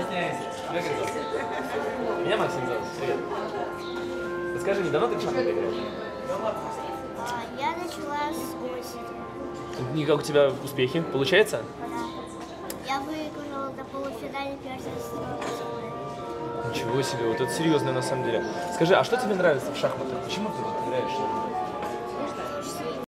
Как? Меня Максим зовут. Привет. Расскажи, недавно ты в шахматы играешь? Я начала с 8. И у тебя успехи? Получается? Да. Я выиграла на полуфинале первенства. Ничего себе, вот это серьезно на самом деле. Скажи, а что тебе нравится в шахматах? Почему ты вот играешь?